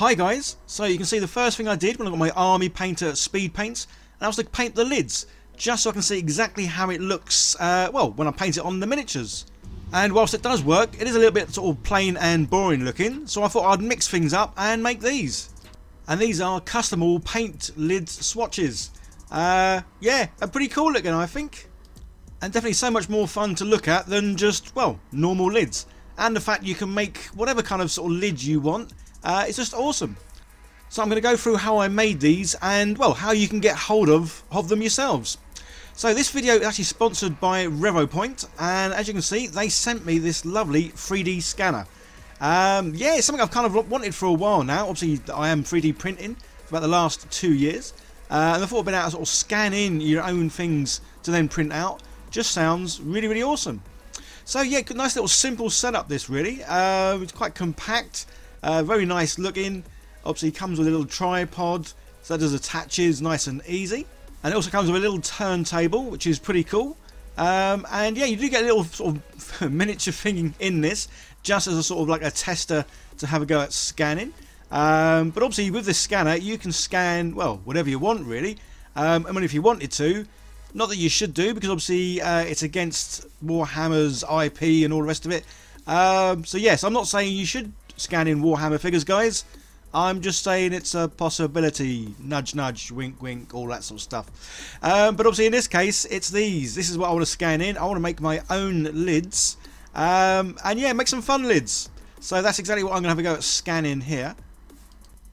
Hi guys, so you can see the first thing I did when I got my Army Painter speed paints, and that was to paint the lids, just so I can see exactly how it looks, uh, well, when I paint it on the miniatures. And whilst it does work, it is a little bit sort of plain and boring looking, so I thought I'd mix things up and make these. And these are customable paint lid swatches. Uh, yeah, a pretty cool looking I think. And definitely so much more fun to look at than just, well, normal lids. And the fact you can make whatever kind of sort of lid you want, uh, it's just awesome. So I'm going to go through how I made these and, well, how you can get hold of, of them yourselves. So this video is actually sponsored by RevoPoint and as you can see they sent me this lovely 3D scanner. Um, yeah, it's something I've kind of wanted for a while now. Obviously I am 3D printing for about the last two years uh, and I thought being able to sort of scan in your own things to then print out just sounds really really awesome. So yeah, nice little simple setup this really. Uh, it's quite compact, uh, very nice looking. Obviously comes with a little tripod so that just attaches nice and easy. And it also comes with a little turntable, which is pretty cool. Um, and yeah, you do get a little sort of miniature thing in this, just as a sort of like a tester to have a go at scanning. Um, but obviously with this scanner, you can scan, well, whatever you want really. Um, I mean, if you wanted to, not that you should do, because obviously uh, it's against Warhammer's IP and all the rest of it. Um, so yes, I'm not saying you should scan in Warhammer figures, guys. I'm just saying it's a possibility. Nudge, nudge, wink, wink, all that sort of stuff. Um, but obviously in this case, it's these. This is what I want to scan in. I want to make my own lids. Um, and yeah, make some fun lids. So that's exactly what I'm going to have a go at scanning here.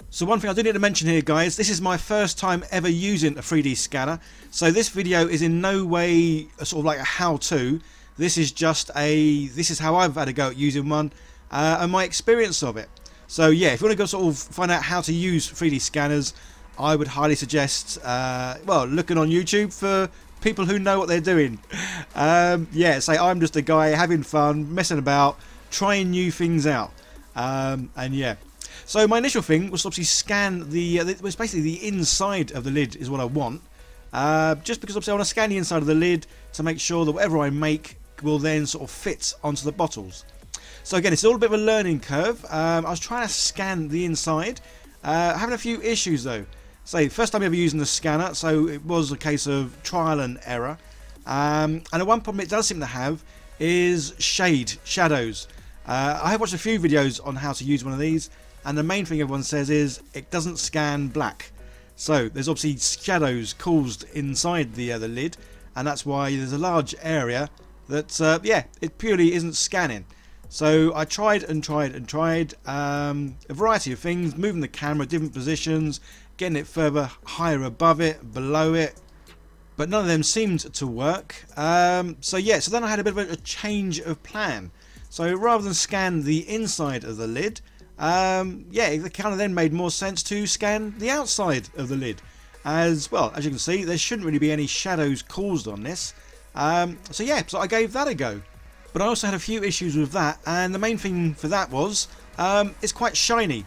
So one thing I do need to mention here guys, this is my first time ever using a 3D scanner. So this video is in no way a sort of like a how-to. This is just a, this is how I've had a go at using one uh, and my experience of it. So yeah, if you want to go sort of find out how to use 3D scanners, I would highly suggest, uh, well, looking on YouTube for people who know what they're doing. Um, yeah, say I'm just a guy having fun, messing about, trying new things out. Um, and yeah. So my initial thing was to obviously scan the, uh, it was basically the inside of the lid is what I want. Uh, just because obviously I want to scan the inside of the lid to make sure that whatever I make will then sort of fit onto the bottles. So again, it's all a bit of a learning curve. Um, I was trying to scan the inside, uh, having a few issues though. So first time ever using the scanner, so it was a case of trial and error. Um, and the one problem it does seem to have is shade, shadows. Uh, I have watched a few videos on how to use one of these, and the main thing everyone says is it doesn't scan black. So there's obviously shadows caused inside the, uh, the lid, and that's why there's a large area that, uh, yeah, it purely isn't scanning. So I tried and tried and tried um, a variety of things, moving the camera different positions, getting it further higher above it, below it, but none of them seemed to work. Um, so yeah, so then I had a bit of a, change of plan. So rather than scan the inside of the lid, um, yeah, it kind of then made more sense to scan the outside of the lid. As well, as you can see, there shouldn't really be any shadows caused on this. Um, so yeah, so I gave that a go. But I also had a few issues with that, and the main thing for that was um, it's quite shiny.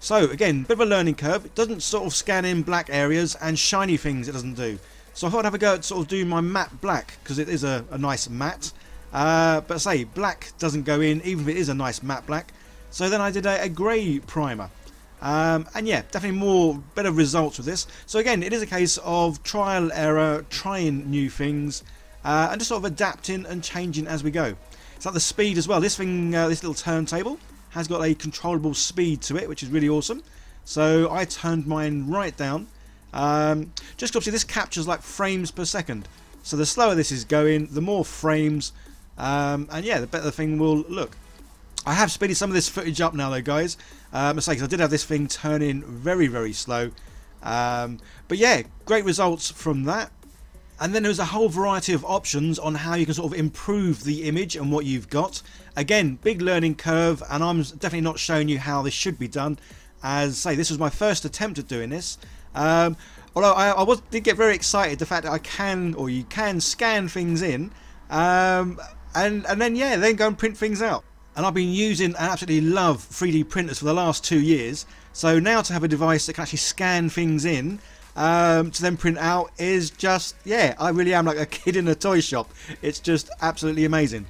So again, bit of a learning curve. It doesn't sort of scan in black areas and shiny things it doesn't do. So I thought I'd have a go at sort of doing my matte black because it is a, a nice matte. Uh, but say black doesn't go in even if it is a nice matte black. So then I did a, a grey primer. Um, and yeah, definitely more better results with this. So again, it is a case of trial error, trying new things, uh, and just sort of adapting and changing as we go. It's like the speed as well. This thing, uh, this little turntable has got a controllable speed to it, which is really awesome. So I turned mine right down. Um, just obviously this captures like frames per second. So the slower this is going, the more frames, um, and yeah, the better the thing will look. I have speeded some of this footage up now though guys. Um, I did have this thing turning very very slow. Um, but yeah, great results from that. And then there's a whole variety of options on how you can sort of improve the image and what you've got. Again, big learning curve and I'm definitely not showing you how this should be done. As say, this was my first attempt at doing this. Um, although I, I was, did get very excited the fact that I can, or you can scan things in. Um, and, and then yeah, then go and print things out. And I've been using and absolutely love 3D printers for the last two years. So now to have a device that can actually scan things in um, to then print out is just, yeah, I really am like a kid in a toy shop. It's just absolutely amazing.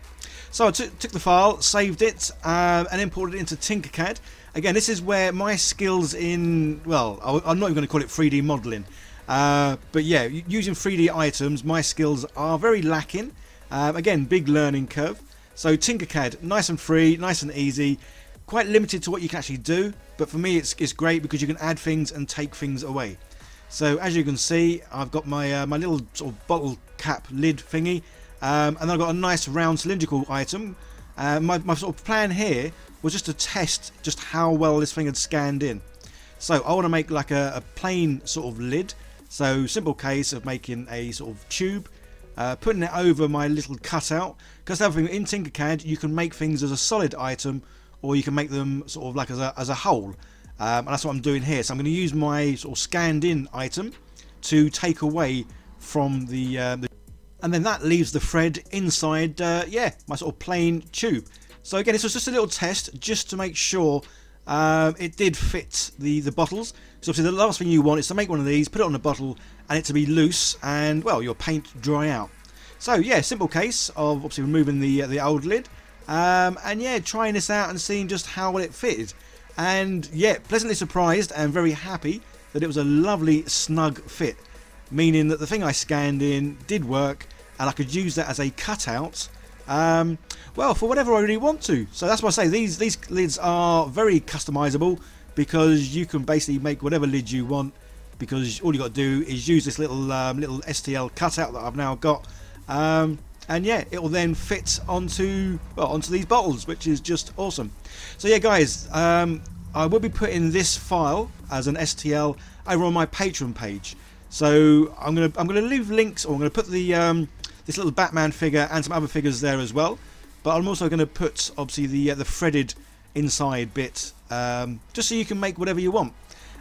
So I took the file, saved it, uh, and imported it into Tinkercad. Again, this is where my skills in, well, I'm not even going to call it 3D modelling. Uh, but yeah, using 3D items, my skills are very lacking. Um, again, big learning curve. So Tinkercad, nice and free, nice and easy. Quite limited to what you can actually do, but for me it's, it's great because you can add things and take things away. So as you can see, I've got my uh, my little sort of bottle cap lid thingy, um, and I've got a nice round cylindrical item. Uh, my, my sort of plan here was just to test just how well this thing had scanned in. So I want to make like a, a plain sort of lid. So simple case of making a sort of tube, uh, putting it over my little cutout. Because everything in Tinkercad you can make things as a solid item, or you can make them sort of like as a as a whole. Um, and that's what I'm doing here. So I'm going to use my sort of scanned in item to take away from the, uh, the and then that leaves the thread inside, uh, yeah, my sort of plain tube. So again, this was just a little test just to make sure um, it did fit the, the bottles. So obviously the last thing you want is to make one of these, put it on a bottle, and it to be loose, and well, your paint dry out. So yeah, simple case of obviously removing the uh, the old lid, um, and yeah, trying this out and seeing just how well it fitted. And yeah, pleasantly surprised and very happy that it was a lovely snug fit, meaning that the thing I scanned in did work, and I could use that as a cutout um, well, for whatever I really want to. So that's why I say these these lids are very customizable because you can basically make whatever lid you want because all you got to do is use this little um, little STL cutout that I've now got. Um, and yeah, it will then fit onto well onto these bottles, which is just awesome. So yeah, guys, um, I will be putting this file as an STL over on my Patreon page. So I'm gonna I'm gonna leave links, or I'm gonna put the um, this little Batman figure and some other figures there as well. But I'm also to put obviously the uh, the threaded inside bit um, just so you can make whatever you want.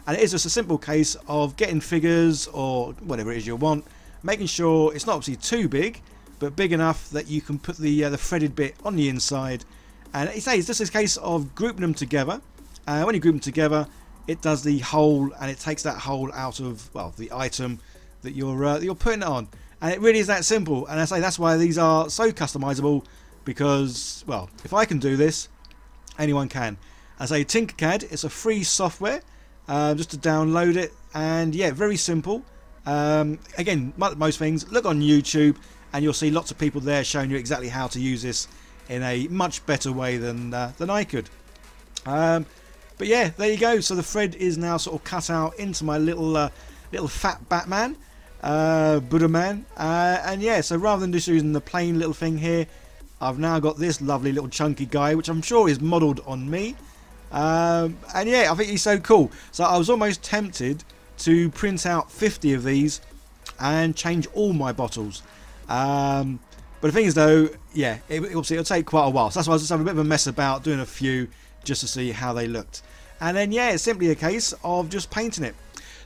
And it is just a simple case of getting figures or whatever it is you want, making sure it's not obviously too big, but big enough that you can put the uh, the threaded bit on the inside. And it says this is a case of grouping them together. Uh, when you group them together, it does the hole and it takes that hole out of well the item that you're uh, that you're putting it on. And it really is that simple. And I say that's why these are so customizable because well if I can do this anyone can. I say Tinkercad it's a free software uh, just to download it. And yeah very simple. Um, again most things. Look on YouTube and you'll see lots of people there showing you exactly how to use this in a much better way than uh, than I could um, but yeah there you go so the thread is now sort of cut out into my little uh, little fat Batman uh, Buddha Man. Uh, and yeah, so rather than just using the plain little thing here, I've now got this lovely little chunky guy, which I'm sure is modelled on me. Um, and yeah, I think he's so cool. So I was almost tempted to print out 50 of these and change all my bottles. Um, but the thing is though, yeah, it, obviously it'll take quite a while. So that's why I was just having a bit of a mess about doing a few just to see how they looked. And then yeah, it's simply a case of just painting it.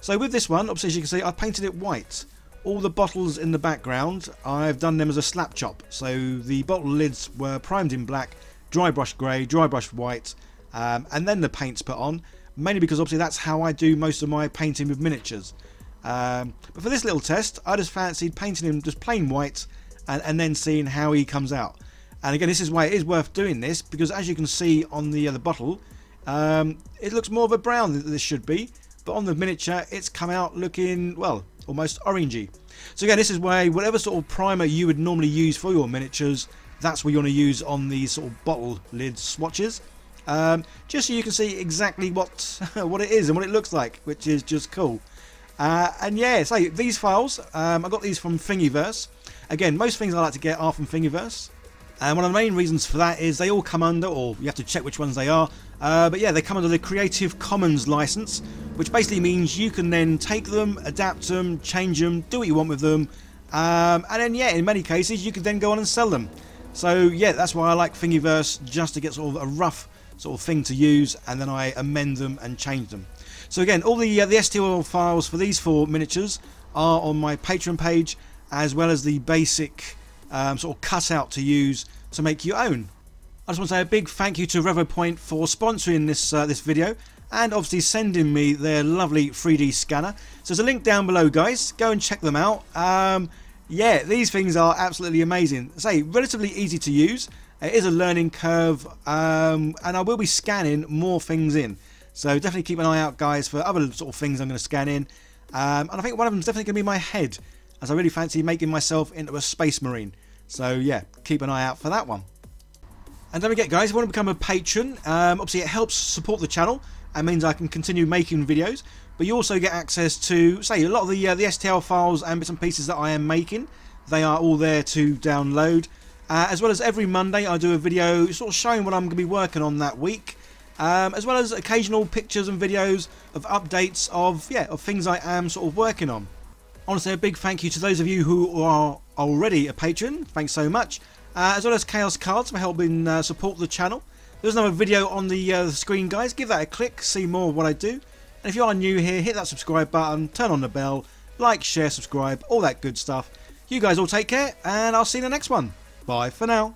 So with this one, obviously as you can see, I've painted it white. All the bottles in the background, I've done them as a slap chop. So the bottle lids were primed in black, dry brush grey, dry brush white, um, and then the paint's put on. Mainly because obviously that's how I do most of my painting with miniatures. Um, but for this little test, I just fancied painting him just plain white and, and, then seeing how he comes out. And again, this is why it is worth doing this because as you can see on the, the bottle, um, it looks more of a brown than this should be but on the miniature it's come out looking well almost orangey. So again this is why whatever sort of primer you would normally use for your miniatures that's what you want to use on these sort of bottle lid swatches. Um, just so you can see exactly what what it is and what it looks like which is just cool uh, and yeah so these files um, I got these from Thingiverse again most things I like to get are from Thingiverse and one of the main reasons for that is they all come under, or you have to check which ones they are, uh, but yeah, they come under the Creative Commons license, which basically means you can then take them, adapt them, change them, do what you want with them, um, and then yeah, in many cases you can then go on and sell them. So yeah, that's why I like Thingiverse, just to get sort of a rough sort of thing to use, and then I amend them and change them. So again, all the uh, the STL files for these four miniatures are on my Patreon page, as well as the basic um, sort of cutout to use to make your own. I just want to say a big thank you to RevoPoint for sponsoring this uh, this video and obviously sending me their lovely 3D scanner. So there's a link down below guys, go and check them out. Um, yeah, these things are absolutely amazing. Say, relatively easy to use. It is a learning curve um, and I will be scanning more things in. So definitely keep an eye out, guys, for other sort of things I'm going to scan in. Um, and I think one of them is definitely going to be my head, as I really fancy making myself into a space marine. So yeah, keep an eye out for that one. And don't forget, guys, if you want to become a patron, um, obviously it helps support the channel and means I can continue making videos. But you also get access to, say, a lot of the uh, the STL files and bits and pieces that I am making. They are all there to download. Uh, as well as every Monday, I do a video sort of showing what I'm going to be working on that week. Um, as well as occasional pictures and videos of updates of yeah of things I am sort of working on. Honestly, a big thank you to those of you who are already a patron. Thanks so much. Uh, as well as Chaos Cards for helping uh, support the channel. There's another video on the, uh, screen, guys. Give that a click, see more of what I do. And if you are new here, hit that subscribe button, turn on the bell, like, share, subscribe, all that good stuff. You guys all take care, and I'll see you in the next one. Bye for now.